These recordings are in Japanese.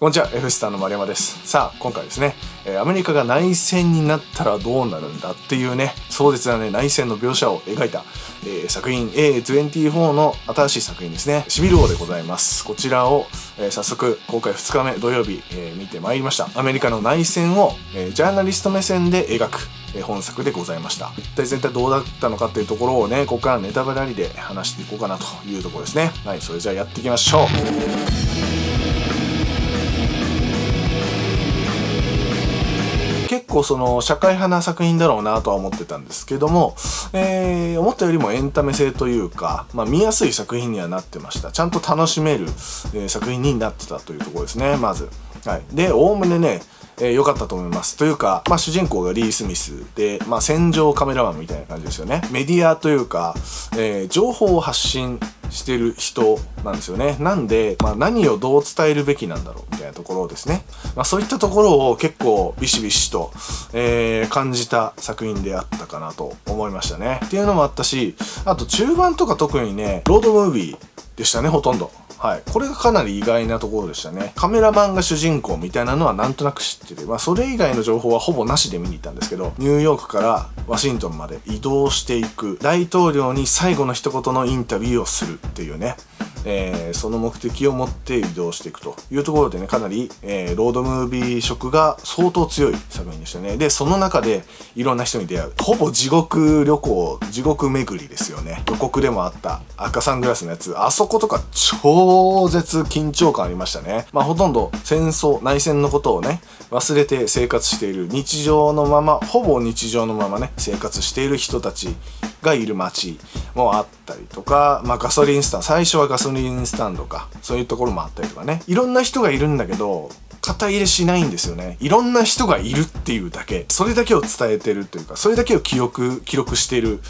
こんにちは、F スターの丸山です。さあ、今回ですね、えアメリカが内戦になったらどうなるんだっていうね、壮絶なね、内戦の描写を描いた、えー作品 A24 の新しい作品ですね、シビル王でございます。こちらを、えー早速、公開2日目土曜日、え見てまいりました。アメリカの内戦を、えジャーナリスト目線で描く、え本作でございました。一体全体どうだったのかっていうところをね、ここからネタバレありで話していこうかなというところですね。はい、それじゃあやっていきましょう。構その社会派な作品だろうなとは思ってたんですけども、えー思ったよりもエンタメ性というか、まあ、見やすい作品にはなってましたちゃんと楽しめる、えー作品になってたというところですねまず、はい、でおおむねねえーかったと思います。というか、まあ、主人公がリー・スミスで、まあ、戦場カメラマンみたいな感じですよね。メディアというか、えー情報を発信してる人なんですよね。なんで、まあ、何をどう伝えるべきなんだろうみたいなところですね。まあ、そういったところを結構ビシビシと、えー感じた作品であったかなと思いましたね。っていうのもあったし、あと中盤とか特にね、ロードムービーでしたね、ほとんど。はい。これがかなり意外なところでしたね。カメラマンが主人公みたいなのはなんとなく知ってて、まあそれ以外の情報はほぼなしで見に行ったんですけど、ニューヨークからワシントンまで移動していく、大統領に最後の一言のインタビューをするっていうね。えーその目的を持って移動していくというところでね、かなり、えーロードムービー色が相当強い作品でしたね。で、その中でいろんな人に出会う。ほぼ地獄旅行、地獄巡りですよね。予告でもあった赤サングラスのやつ。あそことか超絶緊張感ありましたね。まあほとんど戦争、内戦のことをね、忘れて生活している日常のまま、ほぼ日常のままね、生活している人たちがいる街もあったりとか、まあガソリンスタンド、最初はガソリンスタンドか、そういうところもあったりとかね。いろんな人がいるんだけど、肩入れしないんですよね。いろんな人がいるっていうだけ。それだけを伝えてるというか、それだけを記憶、記録してる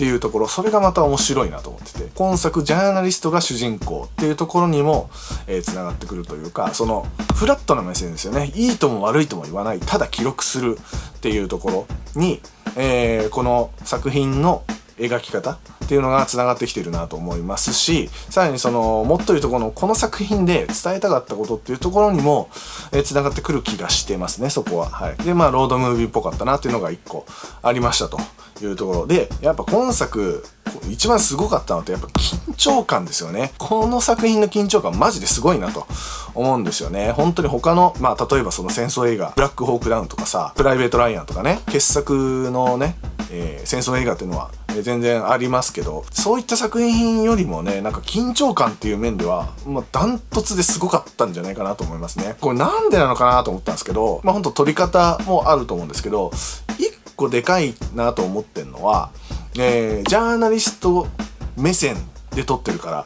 っていうところ、それがまた面白いなと思ってて。今作、ジャーナリストが主人公っていうところにも、えー、がってくるというか、その、フラットな目線ですよね。いいとも悪いとも言わない。ただ記録するっていうところに、えーこの作品の描き方っていうのが繋がってきてるなと思いますし、さらにその、もっと言うとこの、この作品で伝えたかったことっていうところにも、えー繋がってくる気がしてますね、そこは。はい。で、まあ、ロードムービーっぽかったなっていうのが1個ありましたというところで、やっぱ今作、一番すごかったのってやっぱ緊張感ですよね。この作品の緊張感マジですごいなと思うんですよね。本当に他の、まあ例えばその戦争映画、ブラックホークダウンとかさ、プライベートライアンとかね、傑作のね、えー戦争映画っていうのは、全然ありますけど、そういった作品よりもね、なんか緊張感っていう面では、まあダントツですごかったんじゃないかなと思いますね。これなんでなのかなと思ったんですけど、まあ本当撮り方もあると思うんですけど、一個でかいなと思ってんのは、えージャーナリスト目線で撮ってるから、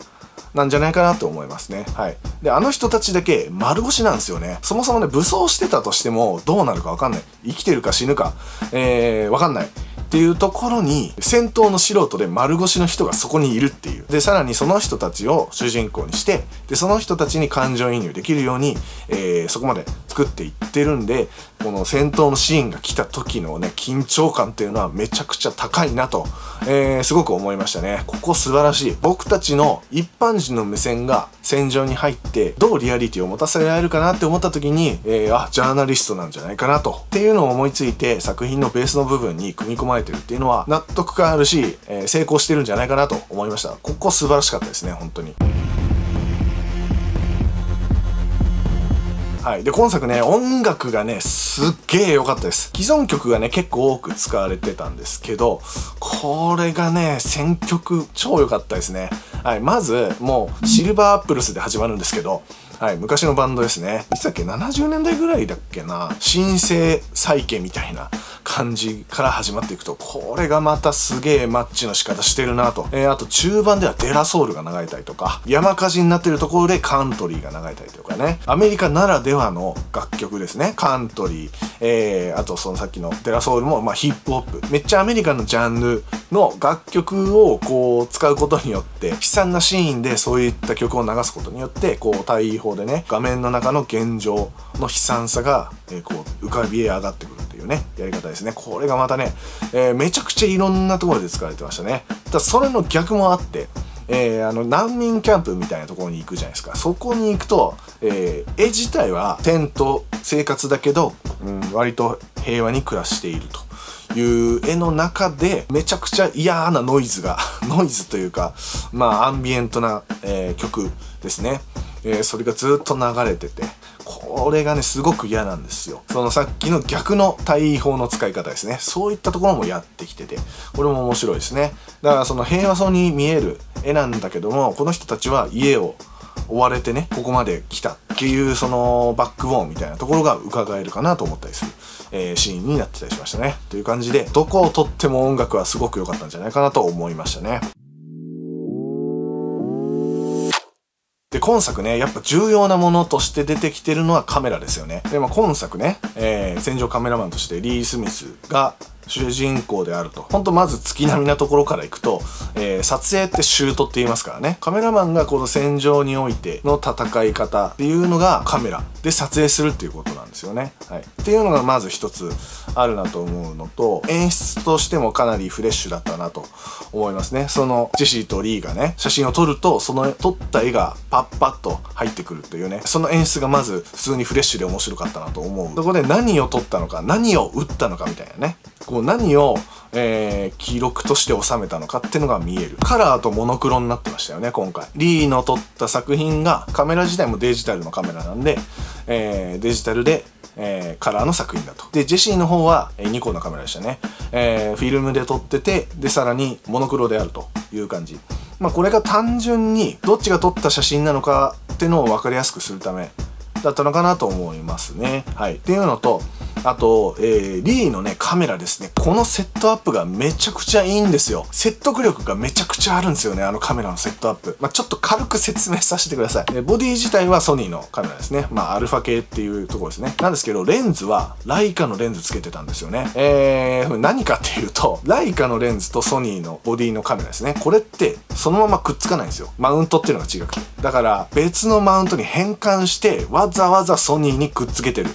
なんじゃないかなと思いますね。はい。で、あの人たちだけ丸腰なんですよね。そもそもね、武装してたとしてもどうなるかわかんない。生きてるか死ぬか、えー、わかんない。っていうところに戦闘の素人で丸腰の人がそこにいるっていうでさらにその人たちを主人公にしてでその人たちに感情移入できるように、えーそこまで作っていっててるんでこの戦闘のシーンが来た時のね緊張感っていうのはめちゃくちゃ高いなと、えーすごく思いましたね。ここ素晴らしい。僕たちの一般人の目線が戦場に入ってどうリアリティを持たせられるかなって思った時に、えーあジャーナリストなんじゃないかなと。っていうのを思いついて作品のベースの部分に組み込まれてるっていうのは納得感あるし、えー成功してるんじゃないかなと思いました。ここ素晴らしかったですね本当に。はい。で、今作ね、音楽がね、すっげえ良かったです。既存曲がね、結構多く使われてたんですけど、これがね、選曲超良かったですね。はい。まず、もう、シルバーアップルスで始まるんですけど、はい。昔のバンドですね。いつだっけ ?70 年代ぐらいだっけな？シンセサイケみたいな感じから始まっていくと、これがまたすげえマッチの仕方してるなと。えー、あと中盤ではデラソウルが流れたりとか、山火事になってるところでカントリーが流れたりとかね。アメリカならではの楽曲ですね。カントリー、えー、あとそのさっきのデラソウルも、まあヒップホップ。めっちゃアメリカのジャンルの楽曲をこう使うことによって、悲惨なシーンでそういった曲を流すことによって、こう対比法でね、画面の中の現状の悲惨さが、えーこう浮かび上がってくるっていうね、やり方ですね。これがまたね、えーめちゃくちゃいろんなところで使われてましたね。ただそれの逆もあって、えー、あの難民キャンプみたいなところに行くじゃないですかそこに行くと、えー、絵自体はテント生活だけど、うん、割と平和に暮らしているという絵の中でめちゃくちゃ嫌なノイズが ノイズというかまあアンビエントな、えー、曲ですね、えー、それがずっと流れててこれがねすごく嫌なんですよ。そのさっきの逆の対位法の使い方ですね。そういったところもやってきててこれも面白いですね。だからその平和そうに見える絵なんだけどもこの人たちは家を追われてねここまで来たっていうそのバックボーンみたいなところが伺えるかなと思ったりする、えー、シーンになってたりしましたね。という感じでどこをとっても音楽はすごく良かったんじゃないかなと思いましたね。今作ね、やっぱ重要なものとして出てきてるのはカメラですよね。で、まあ今作ね、えー、戦場カメラマンとしてリー・スミスが主人公であると。ほんとまず月並みなところから行くと、えー、撮影ってシュートって言いますからね。カメラマンがこの戦場においての戦い方っていうのがカメラで撮影するっていうことなんですよね。はい。っていうのがまず一つあるなと思うのと、演出としてもかなりフレッシュだったなと思いますね。そのジェシーとリーがね、写真を撮ると、その撮った絵がパッパッと入ってくるというね、その演出がまず普通にフレッシュで面白かったなと思う。そこで何を撮ったのか、何を打ったのかみたいなね。こう何を、えー、記録として収めたのかっていうのが見える。カラーとモノクロになってましたよね、今回。リーの撮った作品が、カメラ自体もデジタルのカメラなんで、えー、デジタルで、えー、カラーの作品だと。で、ジェシーの方は、えー、ニコンのカメラでしたね。えー、フィルムで撮ってて、で、さらにモノクロであるという感じ。まあ、これが単純に、どっちが撮った写真なのかっていうのを分かりやすくするためだったのかなと思いますね。はい。っていうのと、あと、えー、リーのね、カメラですね。このセットアップがめちゃくちゃいいんですよ。説得力がめちゃくちゃあるんですよね、あのカメラのセットアップ。まあ、ちょっと軽く説明させてください。で、ボディ自体はソニーのカメラですね。まあ、アルファ系っていうところですね。なんですけど、レンズはライカのレンズつけてたんですよね。えー、何かっていうと、ライカのレンズとソニーのボディのカメラですね。これって、そのままくっつかないんですよ。マウントっていうのが違くて。だから、別のマウントに変換して、わざわざソニーにくっつけてる。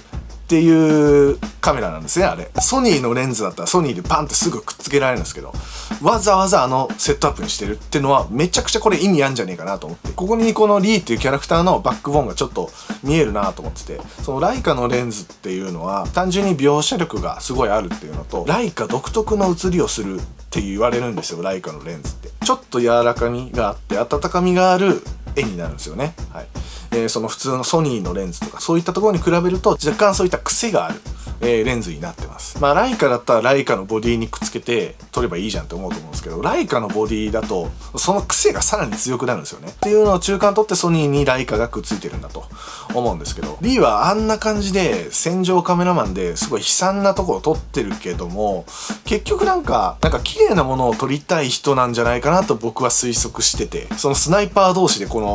っていうカメラなんですね、あれ。ソニーのレンズだったらソニーでパンってすぐくっつけられるんですけど、わざわざあのセットアップにしてるっていうのはめちゃくちゃこれ意味あるんじゃねえかなと思って、ここにこのリーっていうキャラクターのバックボーンがちょっと見えるなと思ってて、そのライカのレンズっていうのは単純に描写力がすごいあるっていうのと、ライカ独特の写りをするって言われるんですよ、ライカのレンズって。ちょっと柔らかみがあって、温かみがある絵になるんですよね。はい。えー、その普通のソニーのレンズとかそういったところに比べると若干そういった癖がある、えー、レンズになってます。まあライカだったらライカのボディにくっつけて撮ればいいじゃんって思うと思うんですけど、ライカのボディだとその癖がさらに強くなるんですよね。っていうのを中間取ってソニーにライカがくっついてるんだと思うんですけど、リーはあんな感じで戦場カメラマンですごい悲惨なところを撮ってるけども、結局なんか、なんか綺麗なものを撮りたい人なんじゃないかなと僕は推測してて、そのスナイパー同士でこの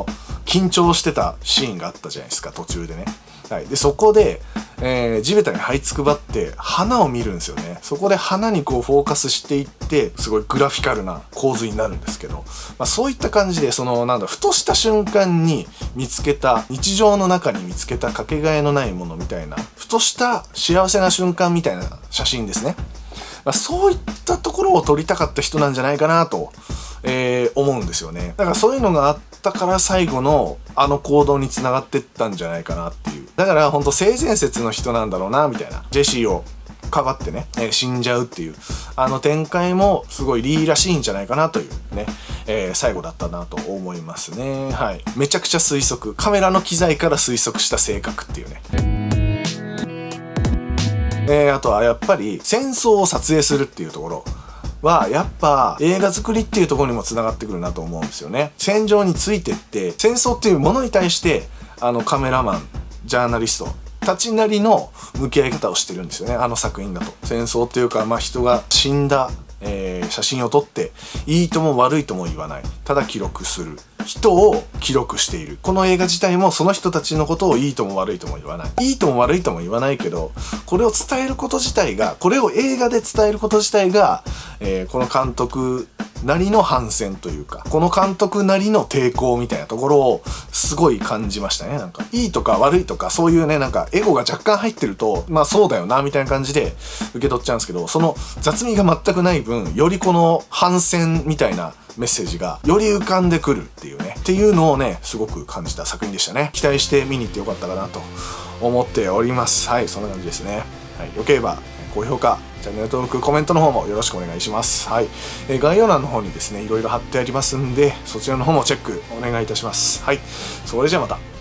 緊張してたシーンがあったじゃないですか途中でね。はい、でそこで、えー、地べたに這いつくばって花を見るんですよね。そこで花にこうフォーカスしていってすごいグラフィカルな構図になるんですけど、まあ、そういった感じでそのなんだふとした瞬間に見つけた日常の中に見つけたかけがえのないものみたいなふとした幸せな瞬間みたいな写真ですね、まあ、そういったところを撮りたかった人なんじゃないかなと、えー、思うんですよね。だからそういうのがあったから最後のあの行動につながってったんじゃないかなっていう。だからほんと性善説の人なんだろうなみたいな。ジェシーをかばってね、えー、死んじゃうっていう。あの展開もすごいリーらしいんじゃないかなというね、えー、最後だったなと思いますね。はい。めちゃくちゃ推測。カメラの機材から推測した性格っていうね。えー、あとはやっぱり戦争を撮影するっていうところ。はやっぱ映画作りっていうところにもつながってくるなと思うんですよね。戦場についてって戦争っていうものに対してあのカメラマンジャーナリストたちなりの向き合い方をしてるんですよねあの作品だと。戦争っていうか、まあ、人が死んだえー、写真を撮っていいとも悪いとも言わないただ記録する人を記録している。この映画自体もその人たちのことをいいとも悪いとも言わない。いいとも悪いとも言わないけどこれを伝えること自体がこれを映画で伝えること自体が、えー、この監督なりの反戦というか、この監督なりの抵抗みたいなところをすごい感じましたね。なんか、いいとか悪いとか、そういうね、なんか、エゴが若干入ってると、まあそうだよな、みたいな感じで受け取っちゃうんですけど、その雑味が全くない分、よりこの反戦みたいなメッセージがより浮かんでくるっていうね、っていうのをね、すごく感じた作品でしたね。期待して見に行ってよかったかなと思っております。はい、そんな感じですね。はい、よければ高評価、チャンネル登録、コメントの方もよろしくお願いします。はい。えー、概要欄の方にですね、いろいろ貼ってありますんで、そちらの方もチェックお願いいたします。はい。それじゃあまた。